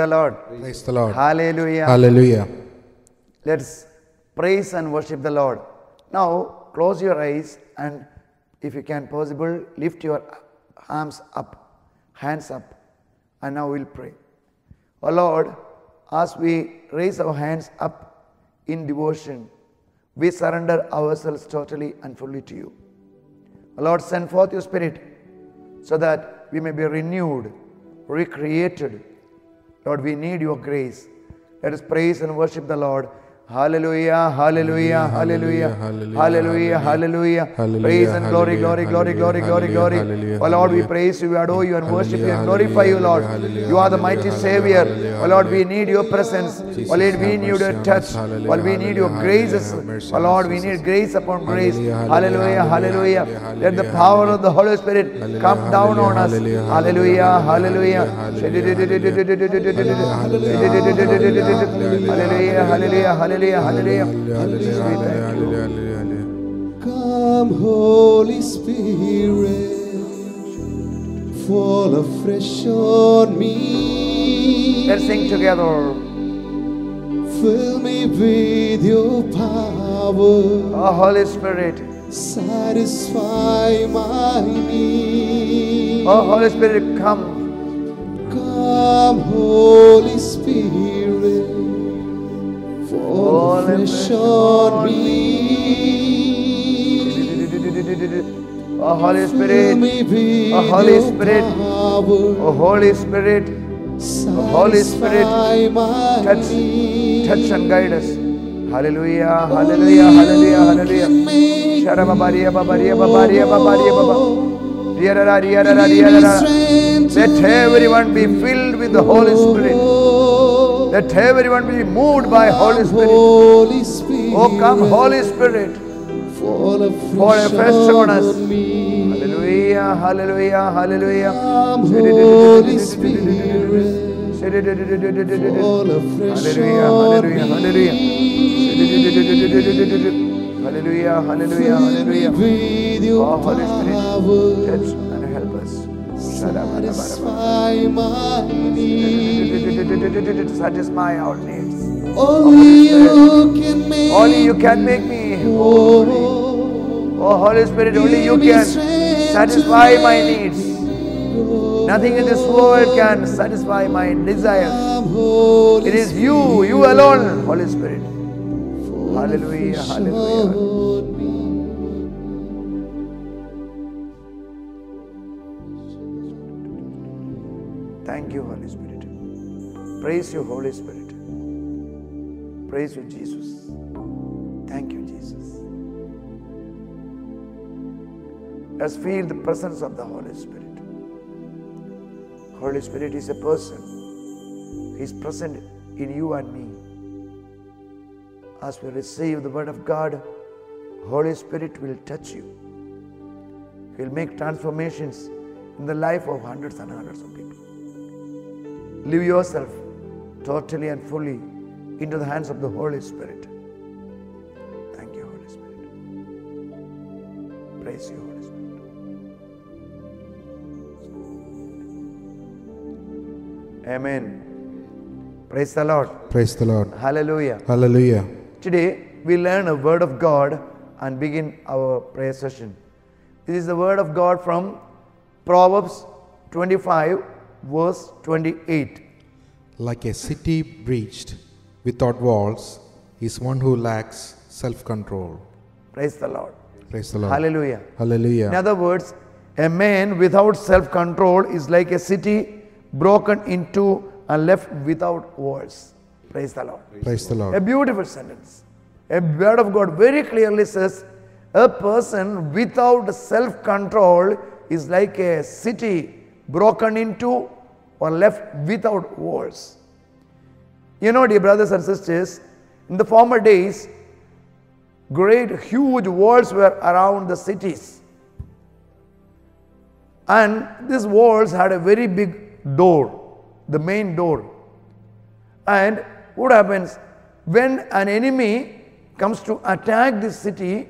The Lord. Praise the Lord. Hallelujah. Hallelujah. Let's praise and worship the Lord. Now, close your eyes and if you can possible, lift your arms up, hands up, and now we'll pray. Oh Lord, as we raise our hands up in devotion, we surrender ourselves totally and fully to you. Oh Lord, send forth your Spirit so that we may be renewed, recreated. Lord, we need your grace. Let us praise and worship the Lord. Hallelujah, hallelujah, hallelujah, hallelujah, hallelujah. Praise and glory, glory, glory, glory, glory, glory. Oh Lord, we praise you, we adore you and worship you and glorify you, Lord. You are the mighty Savior. Oh Lord, we need your presence. Oh Lord, we need your touch. Oh we need your graces. Oh Lord, we need grace upon grace. Hallelujah, hallelujah. Let the power of the Holy Spirit come down on us. Hallelujah, hallelujah. Hallelujah, hallelujah, hallelujah, hallelujah. Hallelujah. Come, Holy Spirit, fall afresh on me. Let's sing together. Fill me with your power, Oh, Holy Spirit. satisfy my need. Oh, Holy Spirit, come. Come, Holy Spirit, fall afresh on me. Oh, Holy Spirit. Oh, Holy Spirit. Oh, Holy Spirit. Holy Spirit, Touch, touch and guide us. Hallelujah, hallelujah, hallelujah, hallelujah. Sharababaria, babaria, babaria, babaria, baba. Riyarara, riyarara, riyarara. Let everyone be filled with the Holy Spirit. Let everyone be moved by Holy Spirit. Holy Spirit, Oh, come, Holy Spirit. fall afresh, Fall afresh on us. Hallelujah, hallelujah, hallelujah. Come, Holy Spirit, fall afresh Hallelujah, hallelujah, hallelujah. Hallelujah, hallelujah, hallelujah. Oh, Holy Spirit, touch and help us. satisfy my need. Satisfy our needs. Only you can make Only you can make me whole. Oh, Holy Spirit, only you can satisfy my needs. Nothing in this world can satisfy my desires. It is you, you alone, Holy Spirit. Hallelujah, hallelujah. Thank you, Holy Spirit. Praise you, Holy Spirit. Praise you, Jesus. Thank you, Jesus. Let's feel the presence of the Holy Spirit. Holy Spirit is a person. He is present in you and me. As we receive the Word of God, Holy Spirit will touch you. He will make transformations in the life of hundreds and hundreds of people. Live yourself totally and fully into the hands of the Holy Spirit. Thank you, Holy Spirit. Praise you, Holy Spirit. Amen. Praise the Lord. Praise the Lord. Hallelujah. Hallelujah. Today we learn a word of God and begin our prayer session. This is the word of God from Proverbs 25, verse 28. Like a city breached without walls is one who lacks self control. Praise the Lord. Praise the Lord. Hallelujah. Hallelujah. In other words, a man without self control is like a city broken into and left without walls. Praise the Lord. Praise the Lord. A beautiful sentence. A word of God very clearly says a person without self control is like a city broken into or left without walls. You know, dear brothers and sisters, in the former days, great huge walls were around the cities. And these walls had a very big door, the main door. And what happens when an enemy comes to attack this city?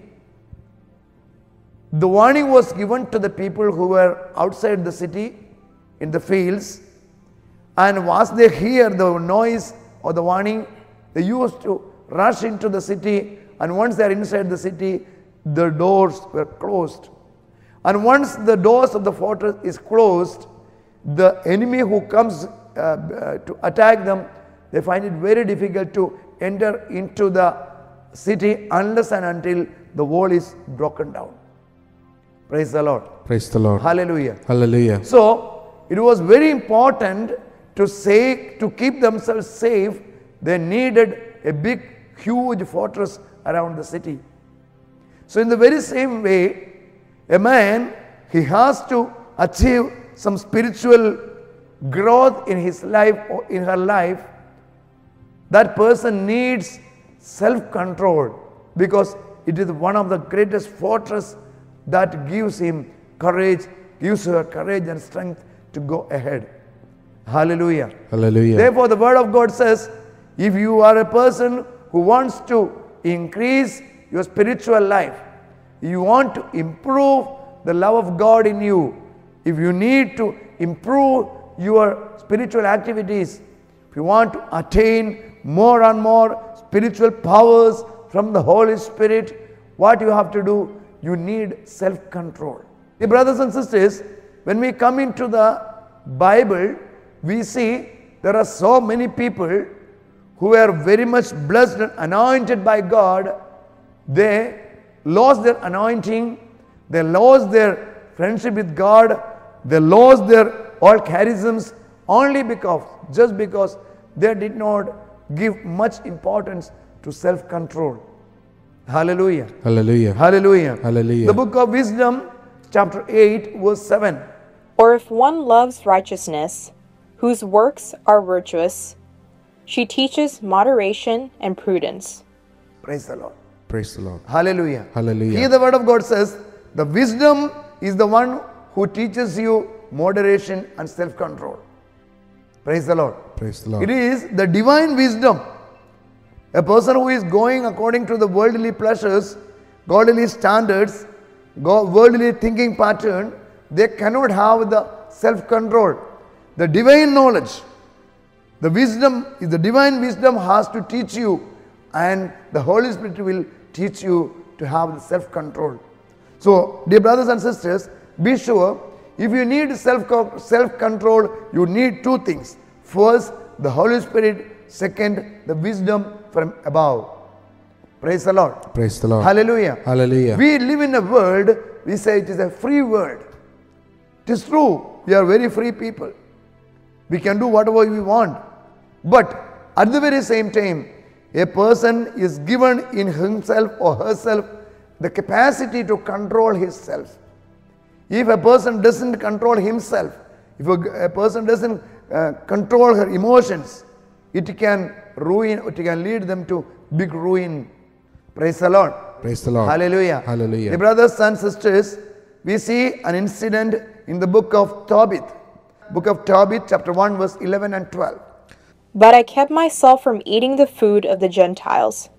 The warning was given to the people who were outside the city in the fields, And once they hear the noise or the warning, they used to rush into the city. And once they are inside the city, the doors were closed. And once the doors of the fortress is closed, the enemy who comes uh, uh, to attack them, they find it very difficult to enter into the city unless and until the wall is broken down. Praise the Lord. Praise the Lord. Hallelujah. Hallelujah. So it was very important to say to keep themselves safe. They needed a big, huge fortress around the city. So in the very same way, a man he has to achieve some spiritual growth in his life or in her life. That person needs self-control because it is one of the greatest fortress that gives him courage, gives her courage and strength to go ahead. Hallelujah. Hallelujah. Therefore, the Word of God says if you are a person who wants to increase your spiritual life, you want to improve the love of God in you, if you need to improve your spiritual activities, if you want to attain more and more spiritual powers from the Holy Spirit, what you have to do? You need self control. The brothers and sisters, when we come into the Bible, we see there are so many people who were very much blessed and anointed by God. They lost their anointing, they lost their friendship with God, they lost their all charisms only because, just because they did not give much importance to self control. Hallelujah. Hallelujah. Hallelujah. Hallelujah. The book of Wisdom, chapter 8, verse 7. Or if one loves righteousness, whose works are virtuous, she teaches moderation and prudence. Praise the Lord. Praise the Lord. Hallelujah. Hallelujah. Here the word of God says, the wisdom is the one who teaches you moderation and self control. Praise the Lord. Praise the Lord. It is the divine wisdom. A person who is going according to the worldly pleasures, godly standards, go- worldly thinking pattern, they cannot have the self control. The divine knowledge, the wisdom is the divine wisdom has to teach you, and the Holy Spirit will teach you to have the self control. So, dear brothers and sisters, be sure if you need self self control, you need two things. First, the Holy Spirit. Second, the wisdom from above. Praise the Lord. Praise the Lord. Hallelujah. Hallelujah. We live in a world, we say it is a free world. It is true, we are very free people. We can do whatever we want. But at the very same time, a person is given in himself or herself the capacity to control himself. If a person doesn't control himself, if a, a person doesn't uh, control her emotions, it can ruin, it can lead them to big ruin. Praise the Lord. Praise the Lord. Hallelujah. Hallelujah. The brothers and sisters, we see an incident in the book of Tobit. Book of Tobit, chapter 1, verse 11 and 12. But I kept myself from eating the food of the Gentiles,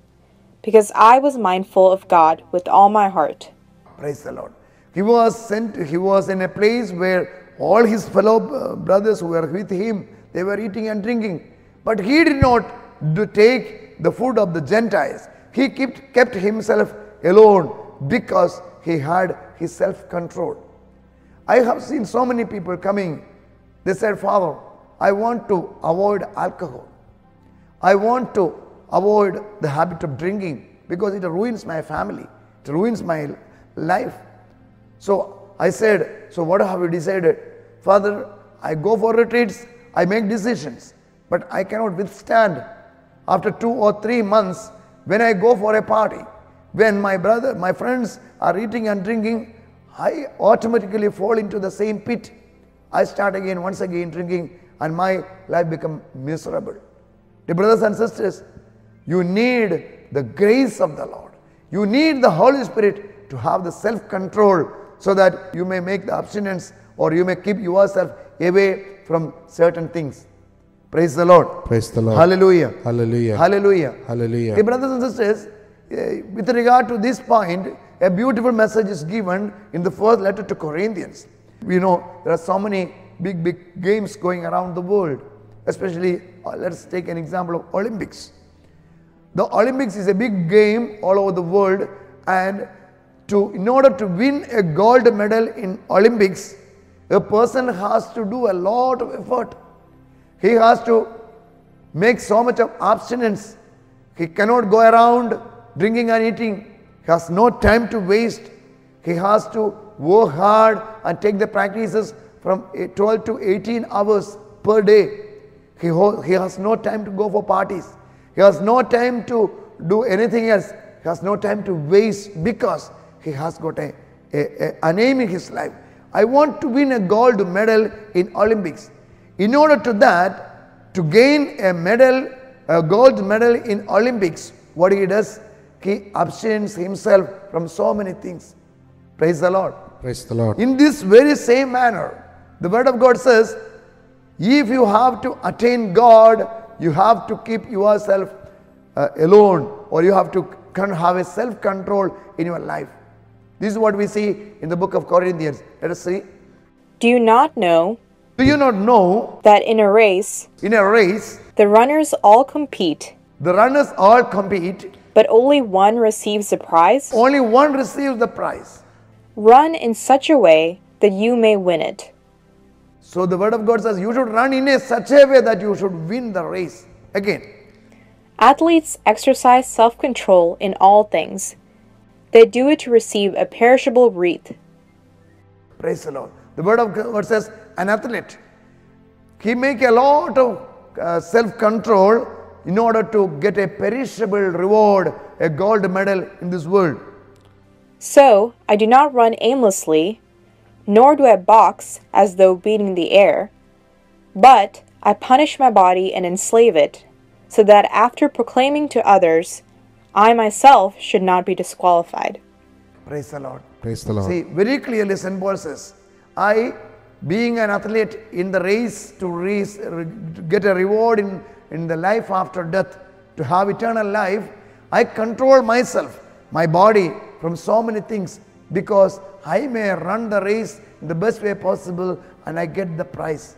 because I was mindful of God with all my heart. Praise the Lord. He was sent, he was in a place where all his fellow uh, brothers who were with him, they were eating and drinking. But he did not take the food of the Gentiles. He kept, kept himself alone because he had his self control. I have seen so many people coming. They said, Father, I want to avoid alcohol. I want to avoid the habit of drinking because it ruins my family, it ruins my life. So I said, So what have you decided? Father, I go for retreats, I make decisions, but I cannot withstand after two or three months when I go for a party. When my brother, my friends are eating and drinking, I automatically fall into the same pit. I start again, once again drinking, and my life become miserable. Dear brothers and sisters, you need the grace of the Lord. You need the Holy Spirit to have the self control so that you may make the abstinence or you may keep yourself away from certain things. Praise the Lord. Praise the Lord. Hallelujah. Hallelujah. Hallelujah. Hallelujah. Dear brothers and sisters, eh, with regard to this point, a beautiful message is given in the first letter to Corinthians. We know there are so many big, big games going around the world. especially uh, let's take an example of Olympics. The Olympics is a big game all over the world, and to in order to win a gold medal in Olympics, a person has to do a lot of effort. He has to make so much of abstinence. He cannot go around drinking and eating. He has no time to waste. He has to work hard and take the practices from eh, 12 to 18 hours per day. He, he has no time to go for parties. He has no time to do anything else. He has no time to waste because he has got a, a, a- an aim in his life. I want to win a gold medal in Olympics. In order to that, to gain a medal, a gold medal in Olympics, what he does, he abstains himself from so many things. Praise the Lord. Praise the Lord. In this very same manner, the Word of God says, if you have to attain God, you have to keep yourself uh, alone or you have to con- have a self control in your life. This is what we see in the book of Corinthians. Let us see. Do you not know Do you not know that in a race in a race, the runners all compete, the runners all compete, but only one receives the prize? only one receives the prize? Run in such a way that you may win it. So the Word of God says you should run in a such a way that you should win the race. Again, Athletes exercise self control in all things. They do it to receive a perishable wreath, Praise the Lord. The word of God says, an athlete, he make a lot of uh, self-control in order to get a perishable reward, a gold medal in this world. So I do not run aimlessly, nor do I box as though beating the air, but I punish my body and enslave it, so that after proclaiming to others, I myself should not be disqualified. Praise the Lord. Praise the Lord. See, very clearly St. Paul says, I, being an athlete in the race to race, to get a reward in, in the life after death, to have eternal life, I control myself, my body from so many things because I may run the race in the best way possible and I get the prize.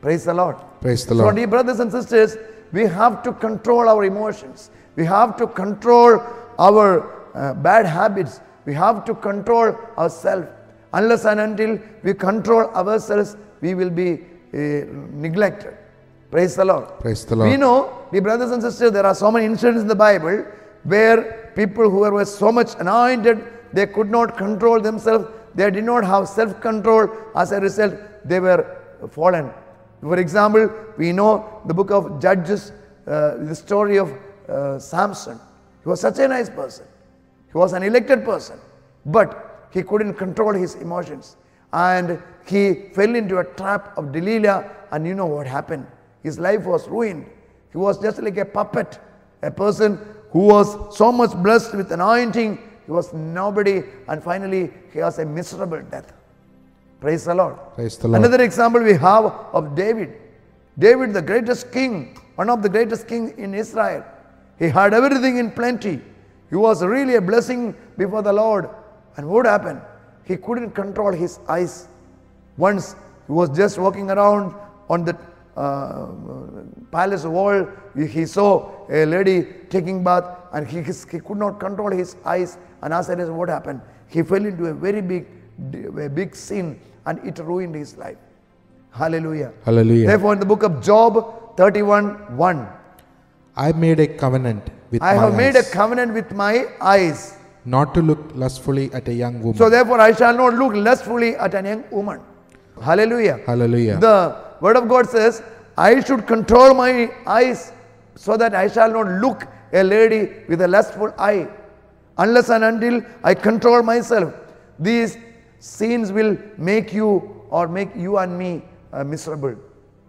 Praise the Lord. Praise the Lord. So, dear brothers and sisters, we have to control our emotions. We have to control our uh, bad habits. We have to control ourselves. Unless and until we control ourselves, we will be uh, neglected. Praise the Lord. Praise the Lord. We know, dear brothers and sisters, there are so many incidents in the Bible where people who were so much anointed, they could not control themselves. They did not have self control. As a result, they were fallen. For example, we know the book of Judges, uh, the story of uh, Samson. He was such a nice person. He was an elected person, but he couldn't control his emotions. And he fell into a trap of Delilah, and you know what happened. His life was ruined. He was just like a puppet, a person who was so much blessed with anointing. He was nobody, and finally, he has a miserable death. Praise the Lord. Praise the Lord. Another example we have of David. David, the greatest king, one of the greatest kings in Israel. He had everything in plenty. He was really a blessing before the Lord. And what happened? He couldn't control his eyes. Once he was just walking around on the uh, palace wall, he saw a lady taking bath and he, he could not control his eyes. And as a result, what happened? He fell into a very big, a big sin and it ruined his life. Hallelujah. Hallelujah. Therefore, in the book of Job 31 1, I made a covenant with I my have made a covenant with my eyes. not to look lustfully at a young woman. So, therefore, I shall not look lustfully at a young woman. Hallelujah. Hallelujah. The word of God says, I should control my eyes so that I shall not look a lady with a lustful eye. Unless and until I control myself, these sins will make you or make you and me uh, miserable.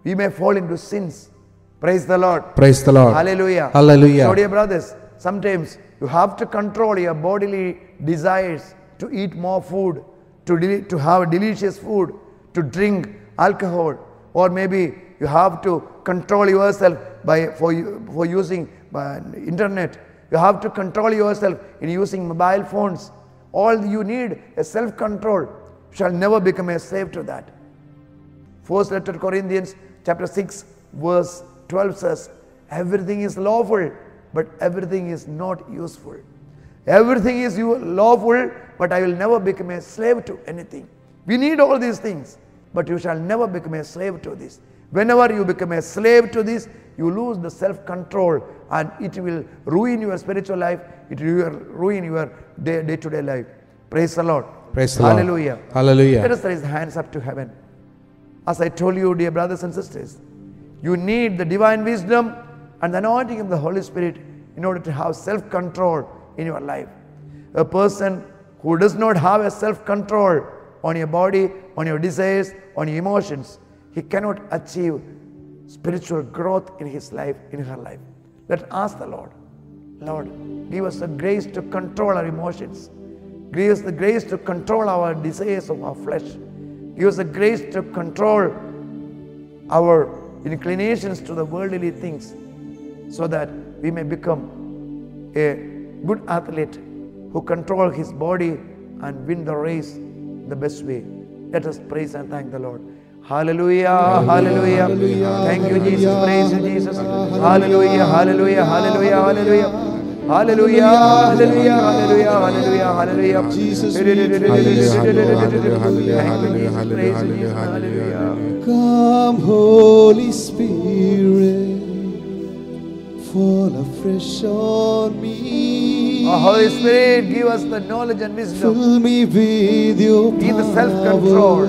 We may fall into sins. Praise the Lord. Praise the Lord. Hallelujah. Hallelujah. So, dear brothers, sometimes you have to control your bodily desires to eat more food, to, to have delicious food, to drink alcohol, or maybe you have to control yourself by for, for using uh, internet. You have to control yourself in using mobile phones. All you need is self control. You shall never become a slave to that. First letter to Corinthians chapter 6 verse 12 says, Everything is lawful, but everything is not useful. Everything is lawful, but I will never become a slave to anything. We need all these things, but you shall never become a slave to this. Whenever you become a slave to this, you lose the self control and it will ruin your spiritual life, it will ruin your day to day life. Praise the Lord. Praise the Lord. Hallelujah. Hallelujah. Let us raise hands up to heaven. As I told you, dear brothers and sisters, you need the divine wisdom and the anointing of the Holy Spirit in order to have self control in your life. A person who does not have a self control on your body, on your desires, on your emotions, he cannot achieve spiritual growth in his life, in her life. Let's ask the Lord, Lord, give us the grace to control our emotions. Give us the grace to control our desires of our flesh. Give us the grace to control our inclinations to the worldly things so that we may become a good athlete who control his body and win the race the best way. Let us praise and thank the Lord. Hallelujah, hallelujah. Thank you, Jesus. Praise you, Jesus. Hallelujah, hallelujah, hallelujah, hallelujah. Hallelujah, hallelujah, hallelujah, hallelujah, hallelujah. Jesus, Hallelujah, hallelujah, hallelujah, Thank you, Jesus. hallelujah, Praise you, Jesus. hallelujah, Hallelujah. Come, Holy Spirit, fall afresh on me. Oh, Holy Spirit, give us the knowledge and wisdom. Fill me with your power. Give the self-control.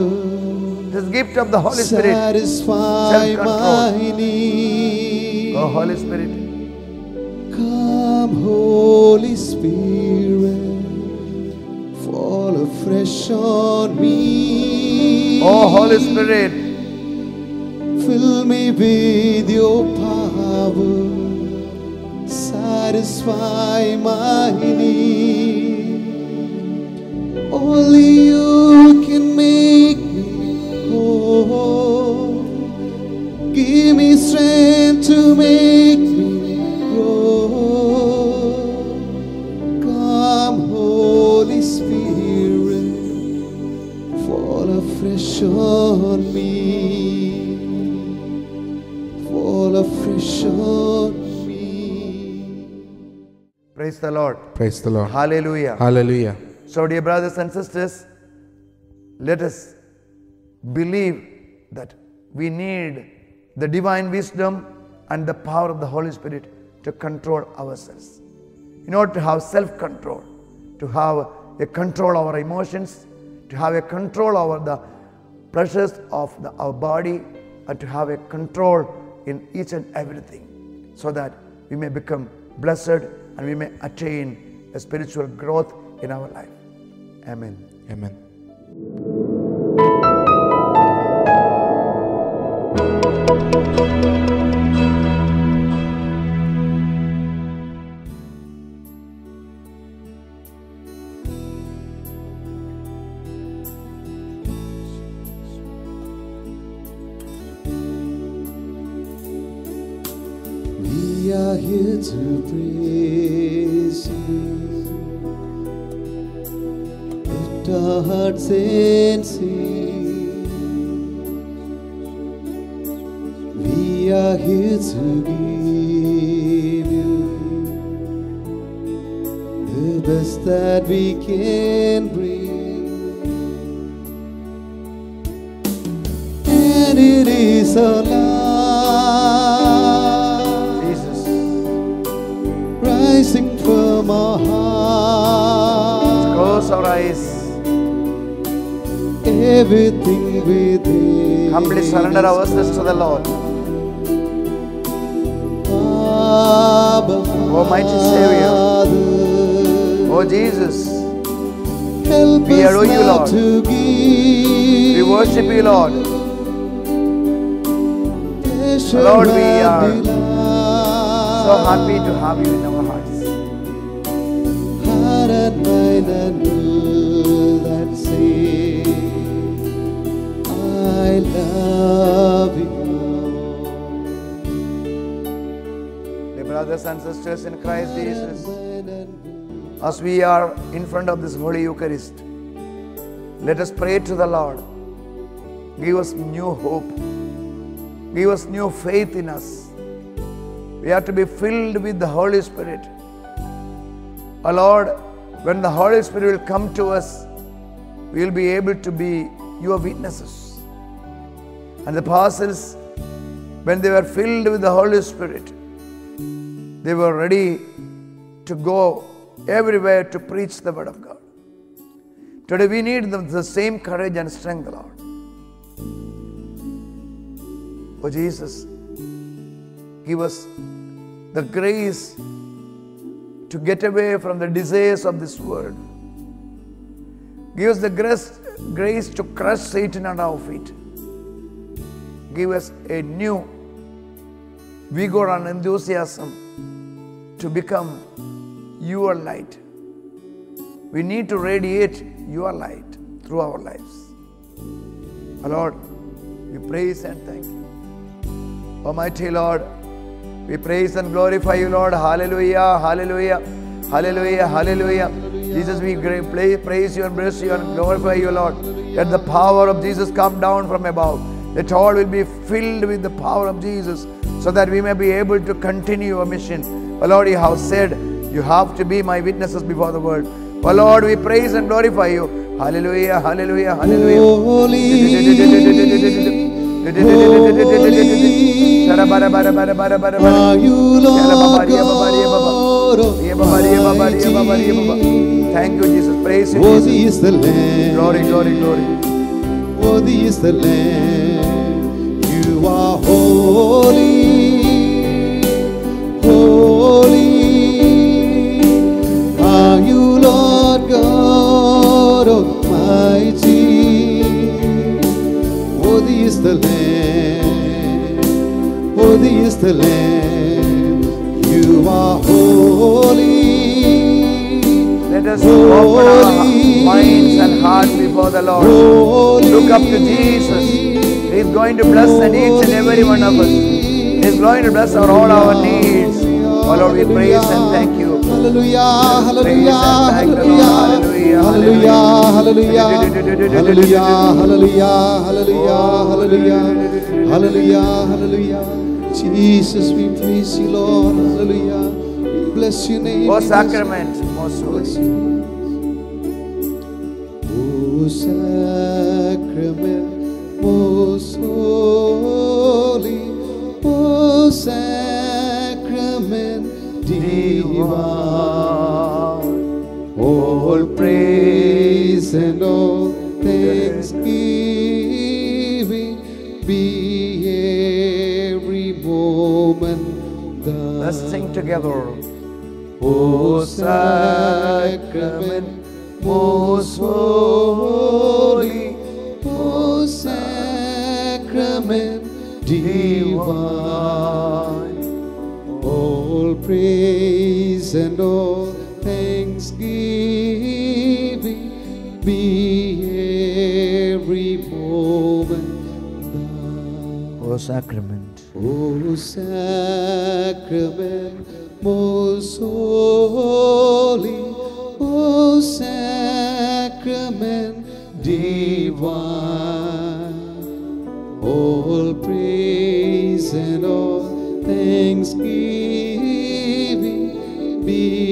This gift of the Holy Spirit. Satisfy Self-control. Oh, Holy Spirit. Come, Holy Spirit, fall afresh on me. Oh, Holy Spirit. Fill me with your power, satisfy my need. Only you can make me whole. Give me strength to make me grow. Come, Holy Spirit, fall afresh on me. Fall afresh on me. Praise the Lord. Praise the Lord. Hallelujah. Hallelujah. So, dear brothers and sisters, let us believe that we need the divine wisdom and the power of the Holy Spirit to control ourselves. In order to have self control, to have a control over our emotions, to have a control over the pressures of the, our body, and to have a control in each and everything, so that we may become blessed and we may attain a spiritual growth in our life. Amen. Amen. We can bring. And it is our life Jesus. rising from our heart. Close our eyes. Everything within. Humbly surrender ourselves to the Lord. Abba, Almighty Savior. Oh Jesus, help we adore you, Lord. we worship you, Lord. Lord, we are. So happy to have you in our hearts. Heart and mind and will that say, I love you. Dear brothers and sisters in Christ Jesus, Mind and will. As we are in front of this Holy Eucharist, let us pray to the Lord. Give us new hope. Give us new faith in us. We have to be filled with the Holy Spirit. O Lord, when the Holy Spirit will come to us, we will be able to be your witnesses. And the apostles, when they were filled with the Holy Spirit, they were ready to go everywhere to preach the Word of God. Today we need the, same courage and strength, Lord. Oh Jesus, give us the grace to get away from the desires of this world. Give us the grace, grace to crush Satan under our feet. Give us a new vigor and enthusiasm to become your light. We need to radiate your light through our lives. Oh Lord, we praise and thank you. Almighty Lord, we praise and glorify you, Lord. Hallelujah, hallelujah, hallelujah, hallelujah. Jesus, we praise you and bless you and glorify you, Lord. Let the power of Jesus come down from above. That all will be filled with the power of Jesus so that we may be able to continue our mission. Lord, you have said you have to be my witnesses before the world. Oh Lord, we praise and glorify you. Hallelujah, hallelujah, hallelujah. Are you Lord God Almighty? Thank you, Jesus. Praise you, Worthy Jesus. is the Lamb. Glory, glory, glory. Worthy is the Lamb. You are holy, God Almighty? Worthy is the Lamb. Worthy is the Lamb. You are holy. Let us open our minds and hearts before the Lord. Look up to Jesus. He is going to bless and each and every one of us. He is going to bless our, all our needs. Oh Lord, we praise and thank you. Hallelujah, hallelujah, and thank the Lord. hallelujah, Hallelujah, hallelujah, hallelujah, hallelujah, hallelujah, hallelujah, hallelujah, hallelujah. Jesus, we praise you, Lord, hallelujah. We bless your name. O oh, sacrament, most holy. O sacrament, most holy, O sacrament divine. All praise and all thanksgiving be every moment thine. Let's sing together. O sacrament, most holy, O sacrament divine. Praise and all thanksgiving be every moment thine. O sacrament. O sacrament most holy, be